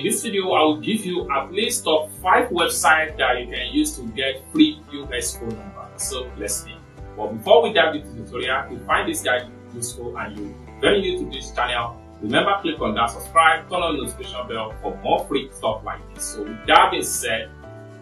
In this video, I will give you at least top 5 websites that you can use to get free US phone number. So let's see. But before we dive into the tutorial, if you find this guide useful and you're very new to this channel, remember click on that subscribe, turn on the notification bell for more free stuff like this. So with that being said,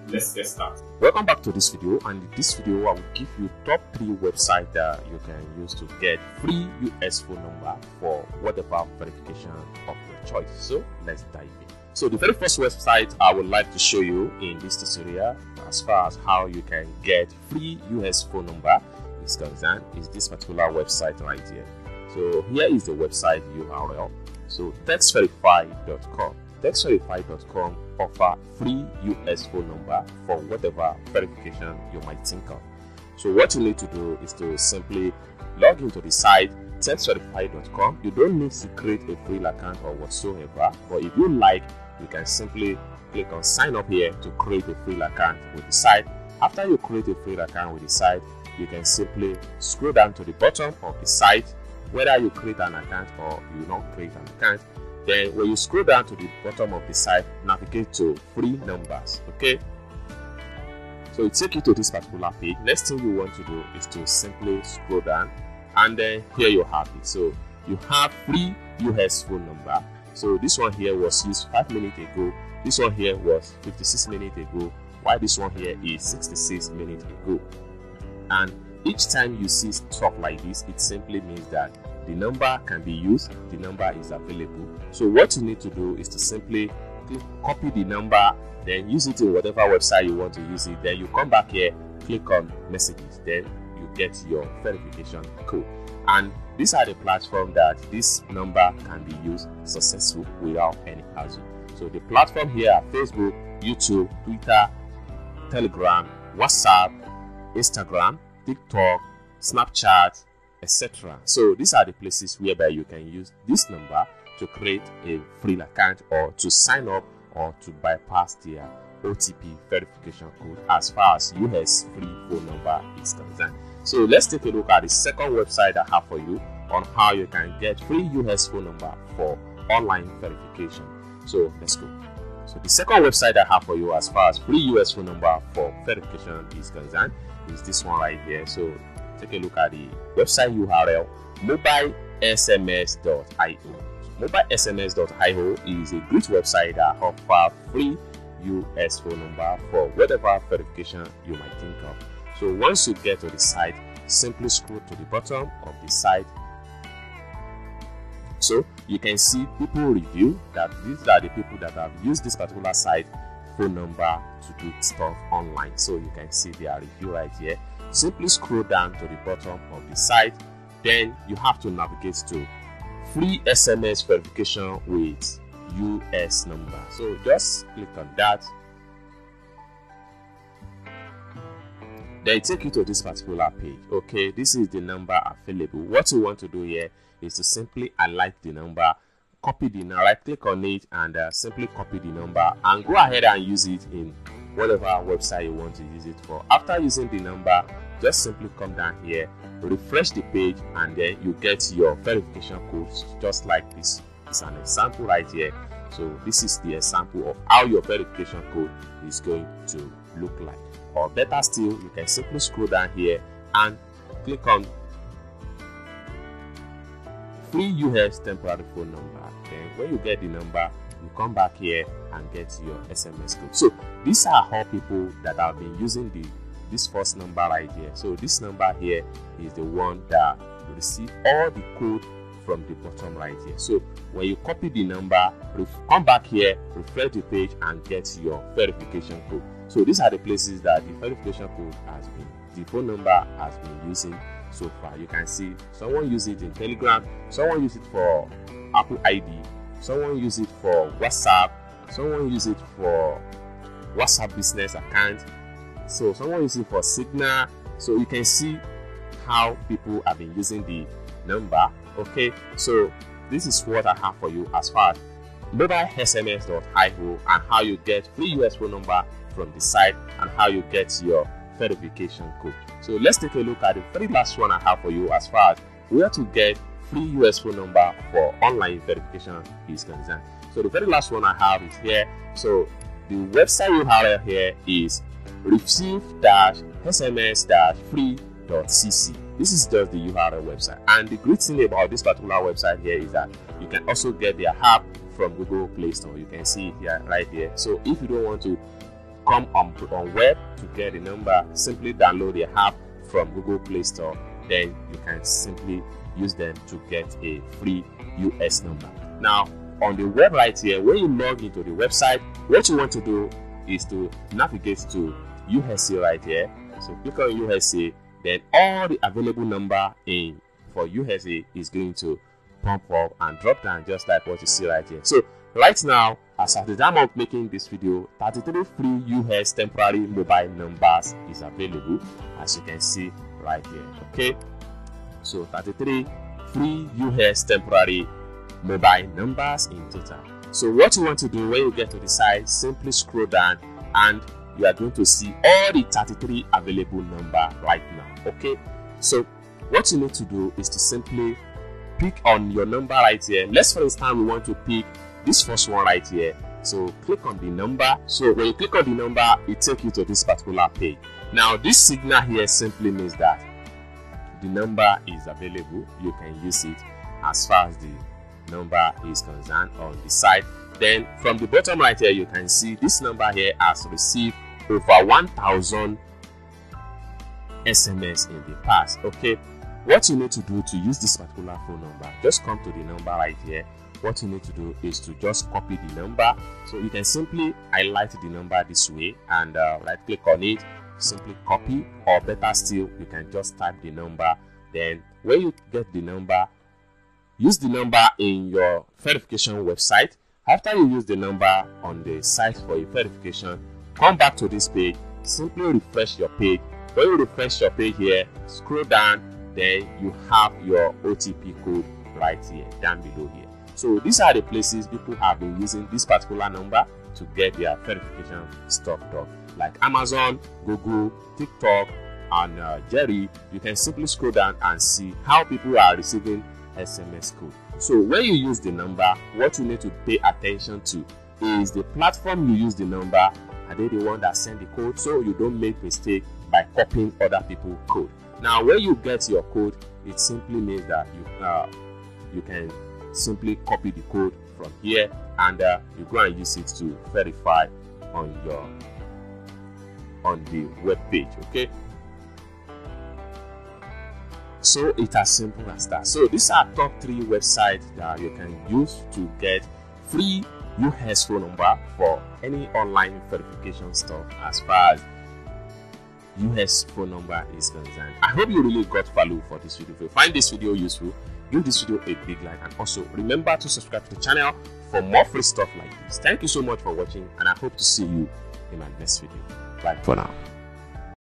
let's get started. Welcome back to this video and in this video I will give you top 3 websites that you can use to get free US phone number for whatever verification of your choice. So let's dive in. So the very first website I would like to show you in this tutorial as far as how you can get free US phone number is concerned is this particular website right here. So here is the website URL. So textverify.com. Textverify.com offer free US phone number for whatever verification you might think of. So what you need to do is to simply log into the site textverify.com. You don't need to create a free account or whatsoever, but if you like you can simply click on sign up here to create a free account with the site. After you create a free account with the site, you can simply scroll down to the bottom of the site, whether you create an account or you don't create an account. Then when you scroll down to the bottom of the site, navigate to free numbers. Okay. So it take you to this particular page. Next thing you want to do is to simply scroll down and then here you have it. So you have free US phone number so this one here was used 5 minutes ago. This one here was 56 minutes ago. Why this one here is 66 minutes ago. And each time you see stuff like this, it simply means that the number can be used, the number is available. So what you need to do is to simply copy the number, then use it in whatever website you want to use it. Then you come back here, click on messages, then you get your verification code. And these are the platforms that this number can be used successful without any hassle. So the platform here are Facebook, YouTube, Twitter, Telegram, WhatsApp, Instagram, TikTok, Snapchat, etc. So these are the places whereby you can use this number to create a free account or to sign up or to bypass their OTP verification code as far as US free phone number is concerned. So let's take a look at the second website I have for you on how you can get free US phone number for online verification. So let's go. So the second website I have for you as far as free US phone number for verification is concerned is this one right here. So take a look at the website URL mobilesms.io. Mobilesms.io is a great website that offers free US phone number for whatever verification you might think of. So once you get to the site, simply scroll to the bottom of the site. So you can see people review that these are the people that have used this particular site phone number to do stuff online. So you can see their review right here. Simply scroll down to the bottom of the site. Then you have to navigate to free SMS verification with US number. So just click on that. Then take you to this particular page. Okay, this is the number available. What you want to do here is to simply highlight the number, copy the number, right click on it, and uh, simply copy the number and go ahead and use it in whatever website you want to use it for. After using the number, just simply come down here, refresh the page, and then you get your verification code just like this. It's an example right here so this is the example of how your verification code is going to look like. Or better still, you can simply scroll down here and click on free US temporary phone number. Then when you get the number, you come back here and get your SMS code. So these are all people that have been using the this first number right here. So this number here is the one that will receive all the code from the bottom right here. So when you copy the number, come back here, refresh the page and get your verification code. So these are the places that the verification code has been, the phone number has been using so far. You can see someone use it in Telegram, someone use it for Apple ID, someone use it for WhatsApp, someone use it for WhatsApp business account, so someone use it for Signal. So you can see how people have been using the number Okay, so this is what I have for you as far as mobile mobilesms.io and how you get free US phone number from the site and how you get your verification code. So let's take a look at the very last one I have for you as far as where to get free US phone number for online verification is concerned. So the very last one I have is here. So the website URL here is receive-sms-free.cc. This is just the URL website. And the great thing about this particular website here is that you can also get their app from Google Play Store. You can see it here right there. So if you don't want to come on, on web to get the number, simply download the app from Google Play Store. Then you can simply use them to get a free US number. Now, on the web right here, when you log into the website, what you want to do is to navigate to USC right here. So click on USC, then all the available number in for USC is going to pump up and drop down just like what you see right here. So right now, as at the time of making this video, 33 free US temporary mobile numbers is available as you can see right here. Okay, so 33 free US temporary mobile numbers in total. So what you want to do when you get to the site, simply scroll down and you are going to see all the 33 available number right now. Okay, so what you need to do is to simply pick on your number right here. Let's for instance we want to pick this first one right here. So click on the number. So when you click on the number, it takes you to this particular page. Now this signal here simply means that the number is available. You can use it as far as the number is concerned on the site. Then from the bottom right here, you can see this number here has received over 1000 SMS in the past. Okay, what you need to do to use this particular phone number, just come to the number right here. What you need to do is to just copy the number. So you can simply highlight the number this way and uh, right click on it, simply copy, or better still, you can just type the number. Then when you get the number, use the number in your verification website. After you use the number on the site for your verification, come back to this page, simply refresh your page. When you refresh your page here, scroll down, then you have your OTP code right here, down below here. So these are the places people have been using this particular number to get their verification stuff done. Like Amazon, Google, TikTok, and uh, Jerry, you can simply scroll down and see how people are receiving SMS code. So when you use the number, what you need to pay attention to is the platform you use the number. Are they the one that send the code? So you don't make mistake by copying other people's code. Now, when you get your code, it simply means that you uh, you can simply copy the code from here and uh, you go and use it to verify on your on the web page. Okay, so it's as simple as that. So these are top three websites that you can use to get free US phone number for any online verification stuff as far as US phone number is concerned. I hope you really got value for this video. If you find this video useful, give this video a big like and also remember to subscribe to the channel for more free stuff like this. Thank you so much for watching and I hope to see you in my next video. Bye for now.